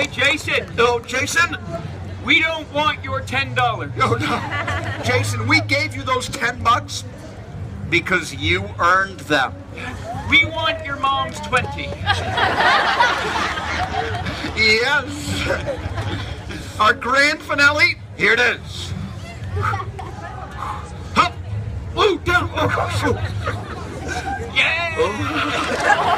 Hey, Jason, No, Jason. we don't want your $10. No, no. Jason, we gave you those 10 bucks because you earned them. We want your mom's 20. Yes. Our grand finale, here it is. Up, blue, down, oh, Yeah! oh,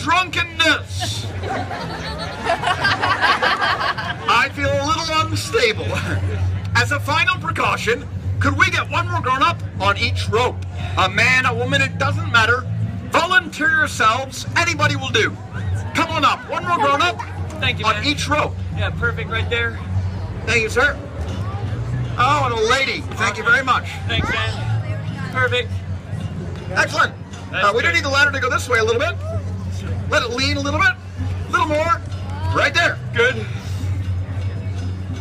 drunkenness, I feel a little unstable. As a final precaution, could we get one more grown-up on each rope? A man, a woman, it doesn't matter. Volunteer yourselves. Anybody will do. Come on up. One more grown-up Thank you, on man. each rope. Yeah, perfect right there. Thank you, sir. Oh, and a lady. Thank you very much. Thanks, man. Perfect. Excellent. Uh, we do need the ladder to go this way a little bit. Let it lean a little bit. A little more. Right there. Good.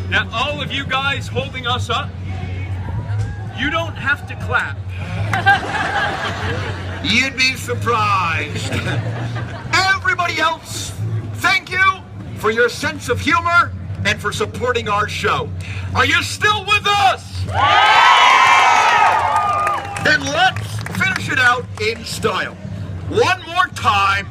Now, all of you guys holding us up, you don't have to clap. You'd be surprised. Everybody else, thank you for your sense of humor and for supporting our show. Are you still with us? Then in style. One more time,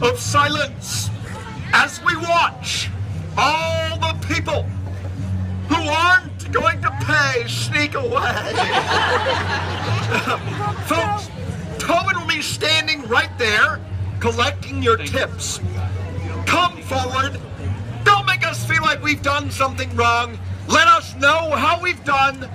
of silence as we watch all the people who aren't going to pay sneak away? Folks, Tobin will be standing right there collecting your tips. Come forward. Don't make us feel like we've done something wrong. Let us know how we've done